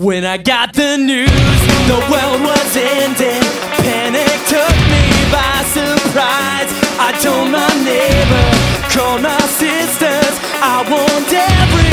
When I got the news, the world was ending. Panic took me by surprise. I told my neighbor, called my sisters. I warned everyone.